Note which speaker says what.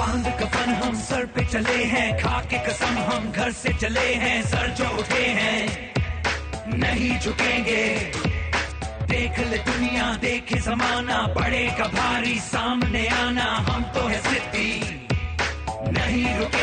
Speaker 1: बाँध कफन हम सर पे चले हैं, खा के कसम हम घर से चले हैं, सर जो उठे हैं, नहीं झुकेंगे। देख ले दुनिया, देखे जमाना पड़ेगा भारी सामने आना, हम तो है सिद्धि, नहीं रुके